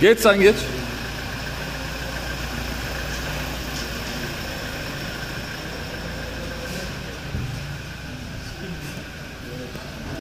Geç sen geç.